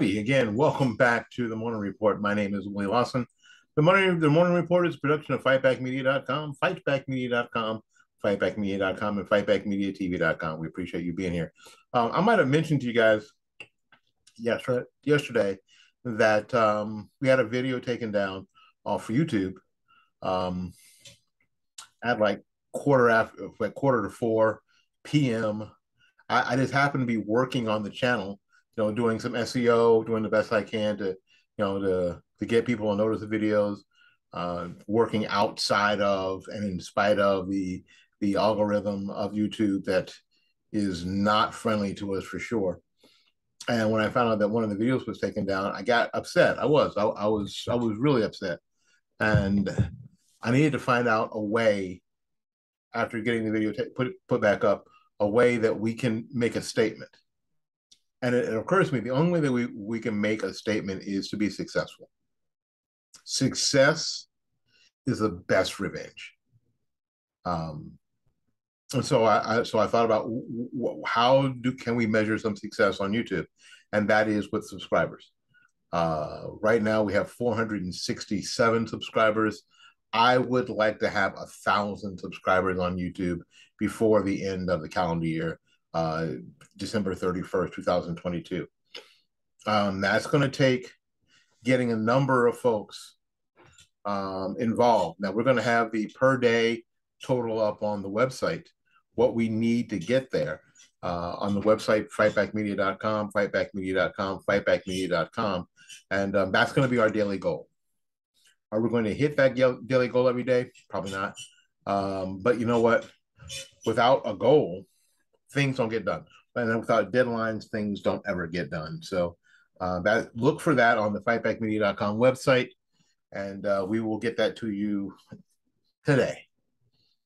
Again, welcome back to the Morning Report. My name is Willie Lawson. The Morning, the Morning Report is production of FightBackMedia.com, FightBackMedia.com, FightBackMedia.com, and FightBackMediaTV.com. We appreciate you being here. Um, I might have mentioned to you guys yesterday, yesterday that um, we had a video taken down off YouTube um, at like quarter after, like quarter to four p.m. I, I just happened to be working on the channel know, doing some SEO, doing the best I can to, you know, to to get people to notice the videos, uh, working outside of and in spite of the the algorithm of YouTube that is not friendly to us for sure. And when I found out that one of the videos was taken down, I got upset. I was, I, I was, I was really upset, and I needed to find out a way after getting the video t- put put back up, a way that we can make a statement and it, it occurs to me the only way that we, we can make a statement is to be successful. Success is the best revenge. Um, and so I, I, so I thought about how do can we measure some success on YouTube, and that is with subscribers. Uh, right now we have 467 subscribers. I would like to have a thousand subscribers on YouTube before the end of the calendar year uh, December 31st, 2022. Um, that's going to take getting a number of folks um, involved. Now, we're going to have the per day total up on the website, what we need to get there. Uh, on the website, fightbackmedia.com, fightbackmedia.com, fightbackmedia.com. And um, that's going to be our daily goal. Are we going to hit that daily goal every day? Probably not. Um, but you know what? Without a goal, things don't get done. And without deadlines, things don't ever get done. So uh, that look for that on the fightbackmedia.com website, and uh, we will get that to you today.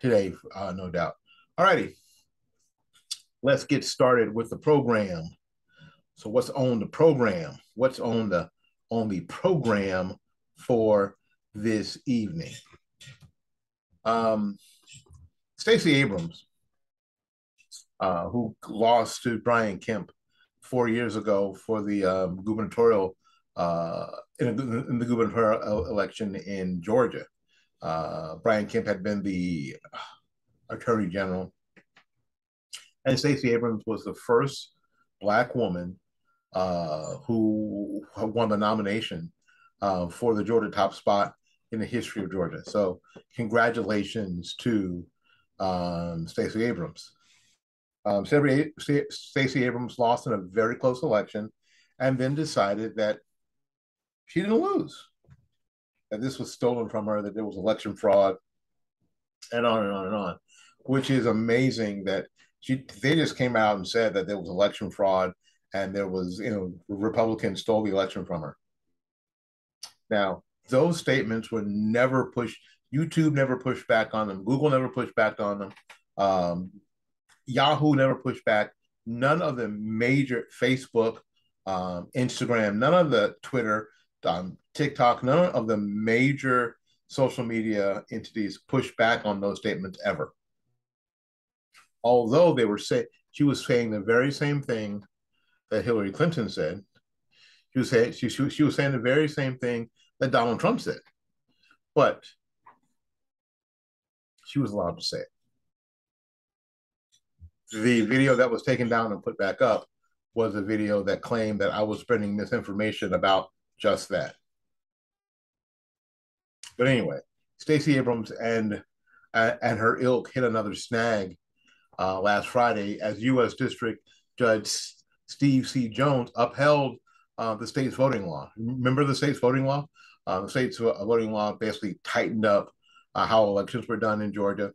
Today, uh, no doubt. All righty, let's get started with the program. So, what's on the program? What's on the on the program for this evening? Um, Stacey Abrams uh, who lost to Brian Kemp four years ago for the um, gubernatorial uh, in, a, in, the gubernatorial election in Georgia. Uh, Brian Kemp had been the attorney general, and Stacey Abrams was the first black woman uh, who won the nomination uh, for the Georgia top spot in the history of Georgia. So, congratulations to um, Stacey Abrams. Um, Stacey Abrams lost in a very close election and then decided that she didn't lose, that this was stolen from her, that there was election fraud, and on and on and on, which is amazing that she they just came out and said that there was election fraud and there was, you know, Republicans stole the election from her. Now, those statements were never pushed, YouTube never pushed back on them, Google never pushed back on them. Um, Yahoo never pushed back. None of the major Facebook, um, Instagram, none of the Twitter, um, TikTok, none of the major social media entities pushed back on those statements ever. Although they were say she was saying the very same thing that Hillary Clinton said. She was saying she, she, she was saying the very same thing that Donald Trump said, but she was allowed to say it the video that was taken down and put back up was a video that claimed that I was spreading misinformation about just that. But anyway, Stacey Abrams and uh, and her ilk hit another snag uh, last Friday as U.S. District Judge Steve C. Jones upheld uh, the state's voting law. Remember the state's voting law? Uh, the state's voting law basically tightened up uh, how elections were done in Georgia,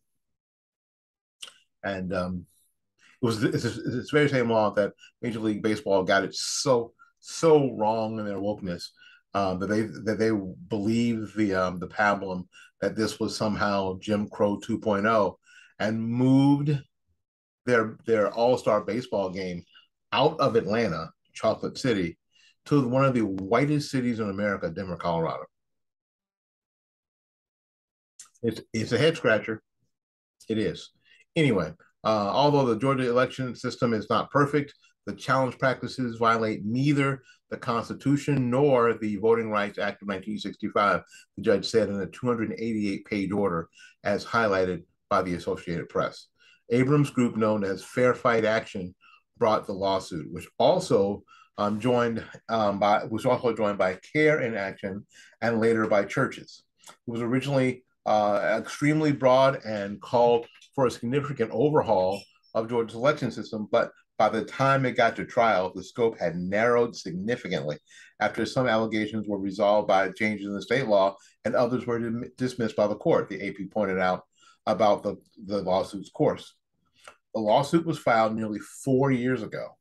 and um, it was it's, it's very same law that Major League Baseball got it so so wrong in their wokeness um, that they that they believe the um, the pablum that this was somehow Jim Crow 2.0 and moved their their All Star baseball game out of Atlanta, Chocolate City, to one of the whitest cities in America, Denver, Colorado. It's it's a head scratcher. It is. Anyway, uh, although the Georgia election system is not perfect, The challenge practices violate neither the Constitution nor the Voting Rights Act of 1965, the judge said in a 288 page order, as highlighted by the Associated Press. Abrams' group, known as Fair Fight Action, brought the lawsuit, which also um, joined um, by was also joined by Care in Action and later by churches. It was originally uh, extremely broad and called for a significant overhaul of Georgia's election system, but by the time it got to trial, the scope had narrowed significantly after some allegations were resolved by changes in the state law and others were dismissed by the court, the AP pointed out about the, the lawsuit's course. The lawsuit was filed nearly four years ago,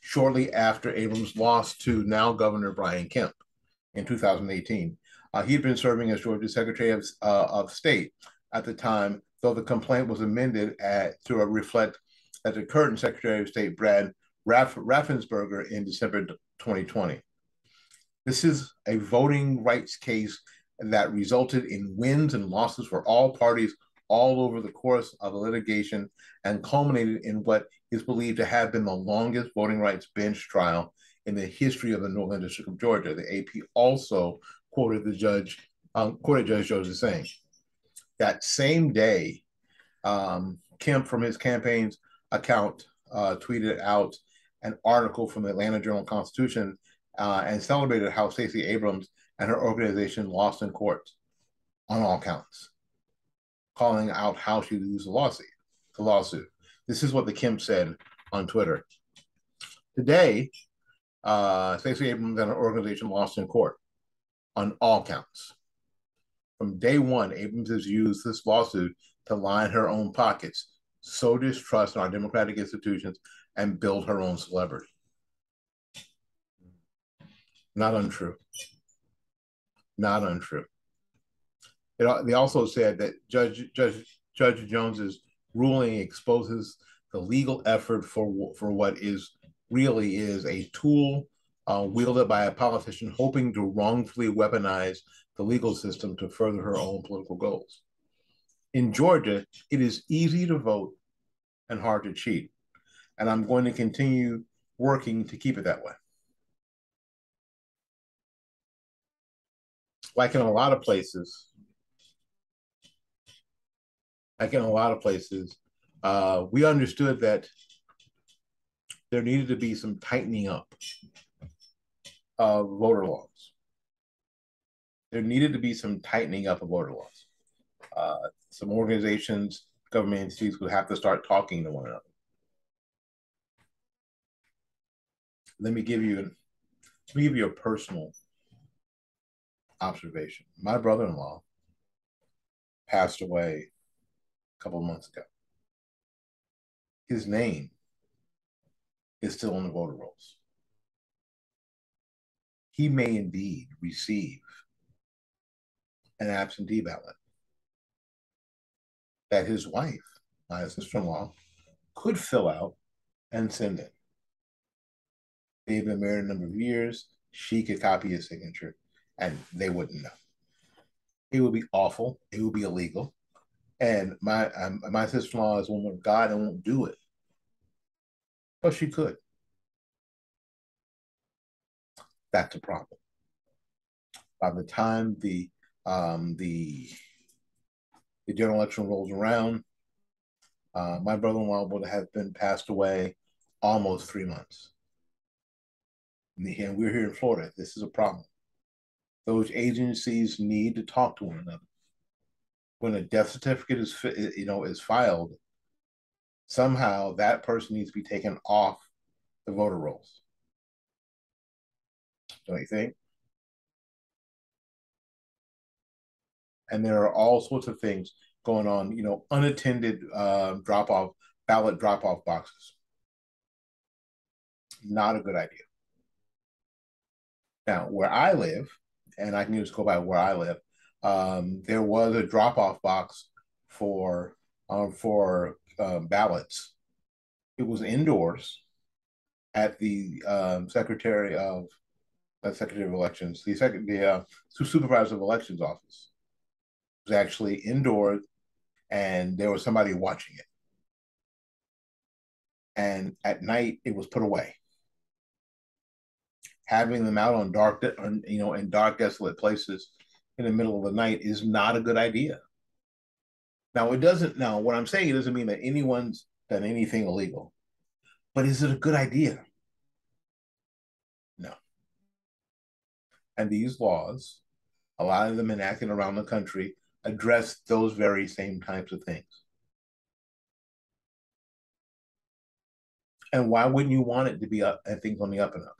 shortly after Abrams lost to now Governor Brian Kemp in 2018. Uh, he'd been serving as Georgia's Secretary of, uh, of State at the time, though the complaint was amended at, to reflect that the current Secretary of State Brad Raff, Raffensperger in December 2020. This is a voting rights case that resulted in wins and losses for all parties all over the course of the litigation and culminated in what is believed to have been the longest voting rights bench trial in the history of the Northern District of Georgia. The AP also quoted the judge, um, quoted Judge Joseph saying, that same day, um, Kemp from his campaign's account uh, tweeted out an article from the Atlanta Journal Constitution uh, and celebrated how Stacey Abrams and her organization lost in court on all counts, calling out how she lose the lawsuit. The lawsuit. This is what the Kemp said on Twitter. Today, uh, Stacey Abrams and her organization lost in court on all counts. From day one, Abrams has used this lawsuit to line her own pockets sow distrust in our democratic institutions, and build her own celebrity. Not untrue. Not untrue. It, they also said that Judge Judge Judge Jones's ruling exposes the legal effort for for what is really is a tool uh, wielded by a politician hoping to wrongfully weaponize the legal system to further her own political goals. In Georgia, it is easy to vote and hard to cheat. And I'm going to continue working to keep it that way. Like in a lot of places, like in a lot of places, uh, we understood that there needed to be some tightening up of voter laws. There needed to be some tightening up of voter laws. Uh, some organizations, government entities would have to start talking to one another. Let me give you, let me give you a personal observation. My brother-in-law passed away a couple months ago. His name is still on the voter rolls. He may indeed receive an absentee ballot that his wife, my sister-in-law, could fill out and send in. They've been married a number of years. She could copy his signature, and they wouldn't know. It would be awful. It would be illegal. And my um, my sister-in-law is a woman of God and won't do it, but she could. That's a problem. By the time the um, the the general election rolls around, uh, my brother-in-law would have been passed away almost three months. And we're here in Florida. This is a problem. Those agencies need to talk to one another. When a death certificate is, you know, is filed, somehow that person needs to be taken off the voter rolls. Don't you think? and there are all sorts of things going on. You know, unattended uh, drop off ballot drop off boxes. Not a good idea. Now, where I live, and I can just go by where I live, um, there was a drop off box for um, for um, ballots. It was indoors at the um, Secretary of Secretary of Elections, the, second, the uh, Supervisor of Elections office was actually indoors and there was somebody watching it. And at night, it was put away. having them out on dark, you know, in dark, desolate places in the middle of the night is not a good idea. Now, it doesn't. Now, what I'm saying it doesn't mean that anyone's done anything illegal, but is it a good idea? No. And these laws, a lot of them enacted around the country, address those very same types of things. And why wouldn't you want it to be up and things on the up and up?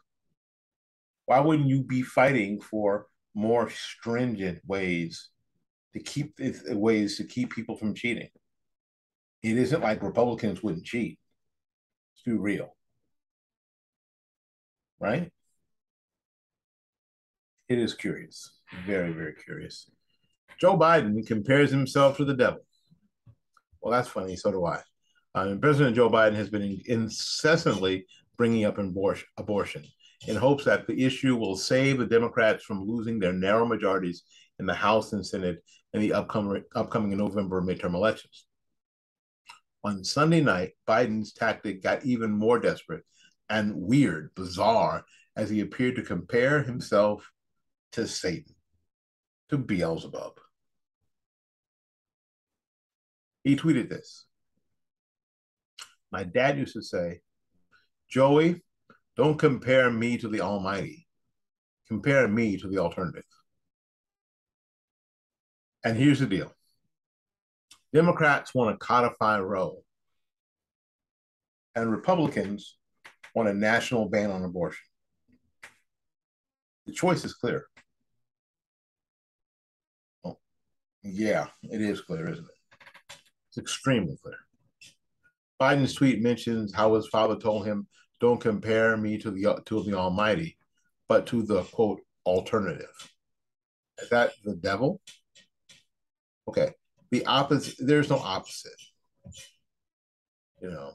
Why wouldn't you be fighting for more stringent ways to keep ways to keep people from cheating? It isn't like Republicans wouldn't cheat. It's too real. Right? It is curious. Very, very curious. Joe Biden compares himself to the devil. Well, that's funny. So do I. Uh, President Joe Biden has been incessantly bringing up abortion in hopes that the issue will save the Democrats from losing their narrow majorities in the House and Senate in the upcoming, upcoming November midterm elections. On Sunday night, Biden's tactic got even more desperate and weird, bizarre, as he appeared to compare himself to Satan, to Beelzebub. He tweeted this My dad used to say, Joey, don't compare me to the Almighty. Compare me to the alternative. And here's the deal Democrats want to codify Roe, and Republicans want a national ban on abortion. The choice is clear. Yeah, it is clear, isn't it? It's extremely clear. Biden's tweet mentions how his father told him don't compare me to the to the Almighty, but to the quote alternative. Is that the devil? Okay. The opposite, there's no opposite. You know.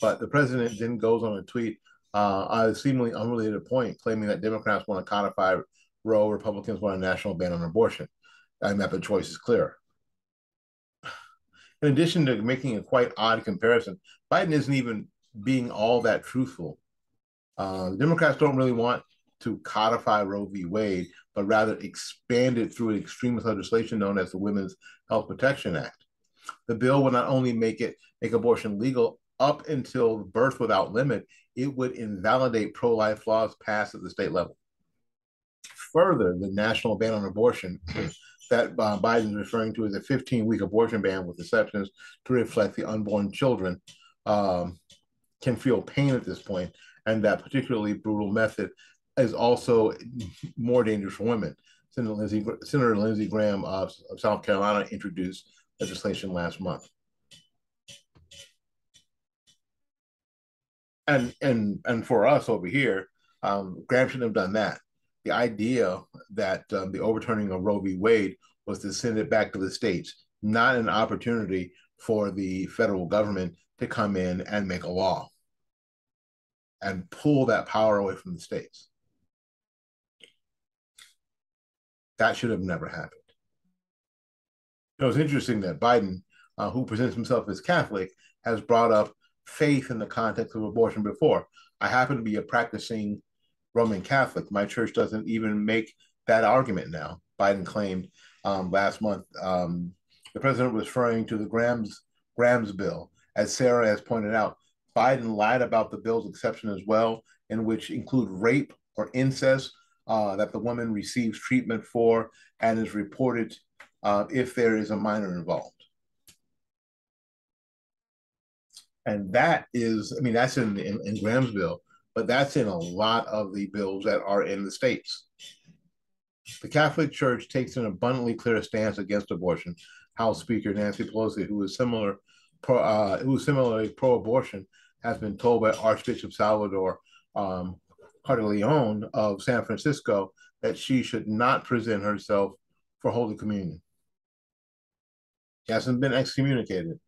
But the president then goes on a tweet, uh, a seemingly unrelated point, claiming that Democrats want to codify Roe, Republicans want a national ban on abortion. The choice is clear. In addition to making a quite odd comparison, Biden isn't even being all that truthful. Uh, Democrats don't really want to codify Roe v. Wade, but rather expand it through an extremist legislation known as the Women's Health Protection Act. The bill would not only make it make abortion legal up until birth without limit, it would invalidate pro-life laws passed at the state level. Further, the national ban on abortion that uh, Biden is referring to as a 15-week abortion ban with exceptions to reflect the unborn children um, can feel pain at this point, and that particularly brutal method is also more dangerous for women. Senator Lindsey, Senator Lindsey Graham of, of South Carolina introduced legislation last month. And and and for us over here, um, Graham shouldn't have done that. The idea that um, the overturning of Roe v. Wade was to send it back to the states, not an opportunity for the federal government to come in and make a law and pull that power away from the states. That should have never happened. It was interesting that Biden, uh, who presents himself as Catholic, has brought up faith in the context of abortion before. I happen to be a practicing Roman Catholic. My church doesn't even make that argument now. Biden claimed um, last month um, the president was referring to the Graham's Graham's bill, as Sarah has pointed out, Biden lied about the bill's exception as well, in which include rape or incest uh, that the woman receives treatment for and is reported uh, if there is a minor involved. And that is, I mean, that's in, in, in Graham's bill, but that's in a lot of the bills that are in the states. The Catholic Church takes an abundantly clear stance against abortion. House Speaker Nancy Pelosi, who is similar, pro, uh, who is similarly pro-abortion, has been told by Archbishop Salvador um, Leon of San Francisco that she should not present herself for Holy Communion. She hasn't been excommunicated,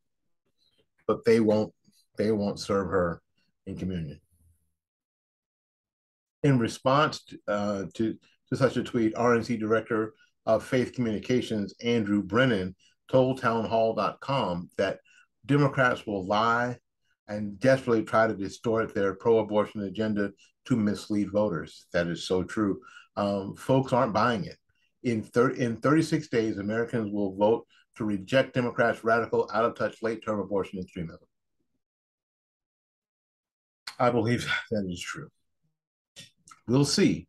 but they won't they won't serve her in communion. In response to, uh, to, to such a tweet, RNC Director of Faith Communications Andrew Brennan told townhall.com that Democrats will lie and desperately try to distort their pro-abortion agenda to mislead voters. That is so true. Um, folks aren't buying it. In, thir- in 36 days, Americans will vote to reject Democrats' radical, out-of-touch, late-term abortion extremism. I believe that is true. We'll see,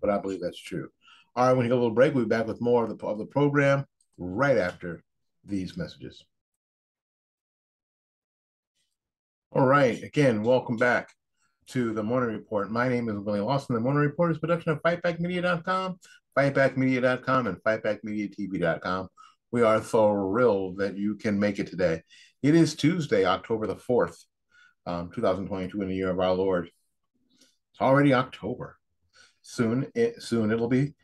but I believe that's true. All right, when we take a little break, we'll be back with more of the, of the program right after these messages. All right, again, welcome back to the Morning Report. My name is William Lawson. The Morning Report is production of FightBackMedia.com, FightBackMedia.com, and FightBackMediaTV.com. We are thrilled that you can make it today. It is Tuesday, October the 4th, um, 2022, in the year of our Lord. It's already October. Soon, it, soon it'll be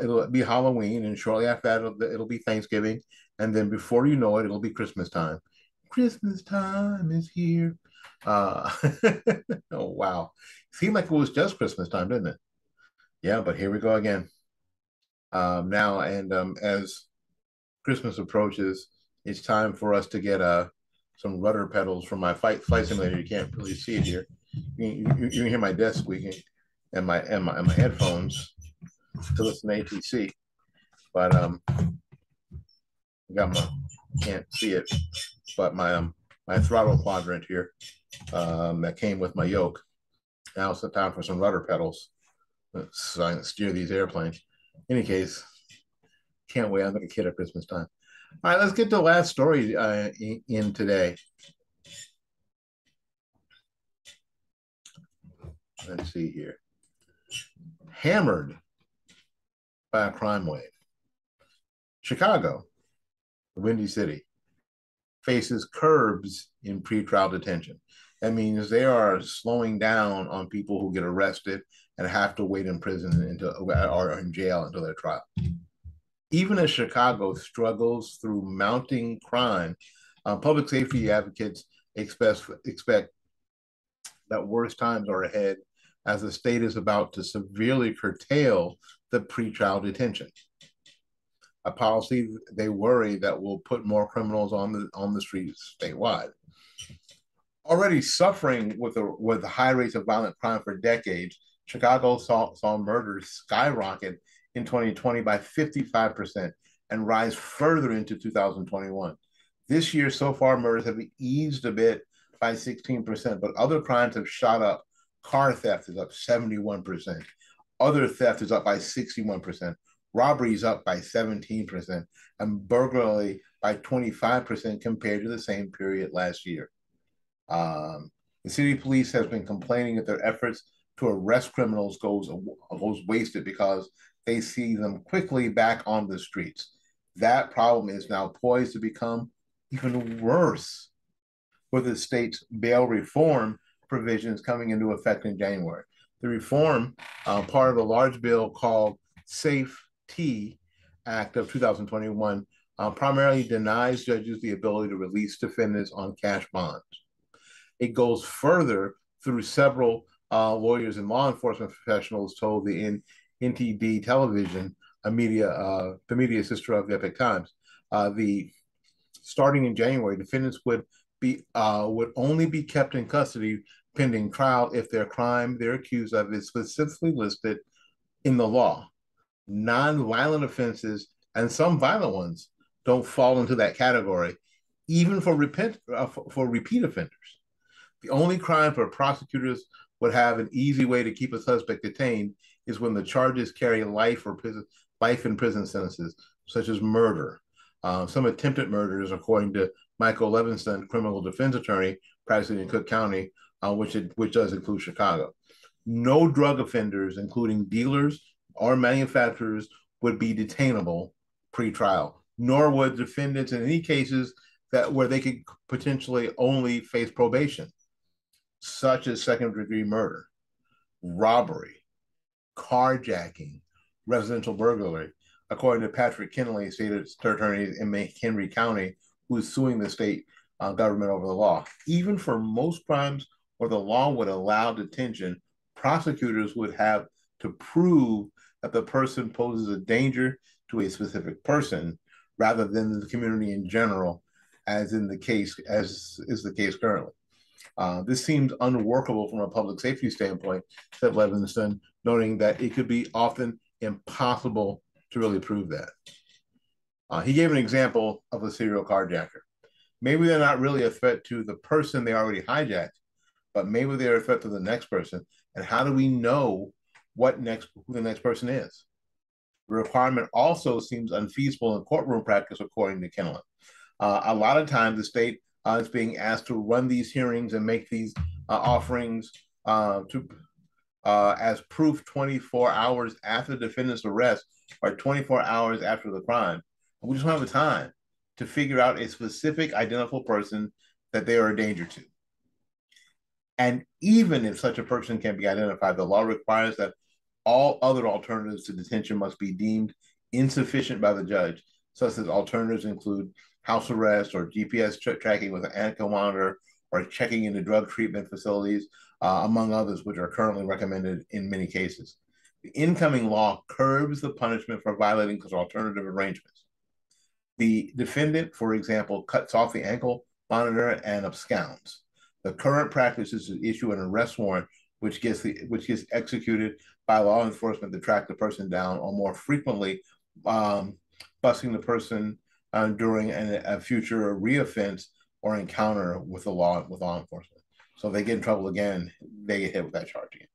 it'll be Halloween, and shortly after that, it'll, it'll be Thanksgiving, and then before you know it, it'll be Christmas time. Christmas time is here. Uh, oh wow, seemed like it was just Christmas time, didn't it? Yeah, but here we go again. Um, now and um, as Christmas approaches, it's time for us to get uh, some rudder pedals from my flight flight simulator. You can't really see it here. You, you, can hear my desk squeaking and my and my, and my headphones to listen to ATC, but um, I got my can't see it, but my um my throttle quadrant here um, that came with my yoke. Now it's the time for some rudder pedals so I can steer these airplanes. In any case, can't wait. I'm like a kid at Christmas time. All right, let's get to the last story uh, in, in today. Let's see here. Hammered by a crime wave. Chicago, the Windy City, faces curbs in pretrial detention. That means they are slowing down on people who get arrested and have to wait in prison until or in jail until their trial. Even as Chicago struggles through mounting crime, uh, public safety advocates expect, expect that worse times are ahead as the state is about to severely curtail the pretrial detention a policy they worry that will put more criminals on the on the streets statewide. Already suffering with the with high rates of violent crime for decades, Chicago saw, saw murders skyrocket in 2020 by 55% and rise further into 2021. This year, so far, murders have eased a bit by 16%, but other crimes have shot up. Car theft is up 71%. Other theft is up by 61% robberies up by 17%, and burglary by 25% compared to the same period last year. Um, the city police has been complaining that their efforts to arrest criminals goes, goes wasted because they see them quickly back on the streets. That problem is now poised to become even worse with the state's bail reform provisions coming into effect in January. The reform, uh, part of a large bill called Safe T Act of 2021 uh, primarily denies judges the ability to release defendants on cash bonds. It goes further through several uh, lawyers and law enforcement professionals told the N- NTD television, a media, uh, the media sister of the Epoch Times, uh, the starting in January, defendants would be uh, would only be kept in custody pending trial if their crime they're accused of is specifically listed in the law non-violent offenses and some violent ones don't fall into that category, even for repent uh, for, for repeat offenders. The only crime for prosecutors would have an easy way to keep a suspect detained is when the charges carry life or prison, life in prison sentences, such as murder. Uh, some attempted murders, according to Michael Levinson, criminal defense attorney practicing in Cook County, uh, which it, which does include Chicago. No drug offenders, including dealers or manufacturers would be detainable pre-trial, nor would defendants in any cases that where they could potentially only face probation, such as second degree murder, robbery, carjacking, residential burglary, according to Patrick Kenneally, state attorney in McHenry County, who is suing the state uh, government over the law. Even for most crimes where the law would allow detention, prosecutors would have to prove that the person poses a danger to a specific person rather than the community in general, as in the case as is the case currently. Uh, this seems unworkable from a public safety standpoint, said Levinson, noting that it could be often impossible to really prove that. Uh, he gave an example of a serial carjacker. Maybe they're not really a threat to the person they already hijacked, but maybe they're a threat to the next person. And how do we know what next who the next person is? The requirement also seems unfeasible in courtroom practice, according to Kenneally. Uh, a lot of times, the state uh, is being asked to run these hearings and make these uh, offerings uh, to uh, as proof 24 hours after the defendant's arrest or 24 hours after the crime. We just don't have the time to figure out a specific identifiable person that they are a danger to. And even if such a person can be identified, the law requires that all other alternatives to detention must be deemed insufficient by the judge, such as alternatives include house arrest or GPS tra tracking with an ankle monitor or checking into drug treatment facilities, uh, among others, which are currently recommended in many cases. The incoming law curbs the punishment for violating such alternative arrangements. The defendant, for example, cuts off the ankle monitor and absconds. The current practice is to issue an arrest warrant, which gets the which gets executed by law enforcement to track the person down, or more frequently, um, busing the person uh, during an, a future reoffense or encounter with the law with law enforcement. So if they get in trouble again, they get hit with that charge again.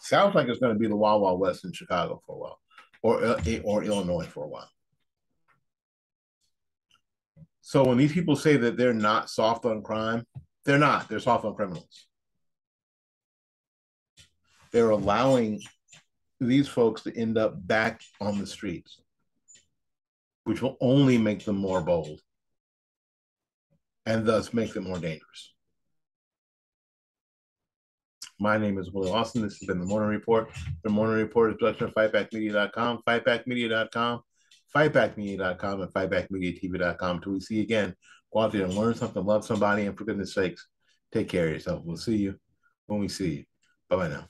Sounds like it's going to be the Wild Wild West in Chicago for a while, or uh, or Illinois for a while. So when these people say that they're not soft on crime, they're not. They're soft on criminals. They're allowing these folks to end up back on the streets which will only make them more bold and thus make them more dangerous. My name is Willie Lawson. This has been the Morning Report. The Morning Report is production of fightbackmedia.com, fightbackmedia.com, fightbackmedia.com, and fightbackmediatv.com. Until we see you again, go out there and learn something, love somebody, and for goodness sakes, take care of yourself. We'll see you when we see you. Bye bye now.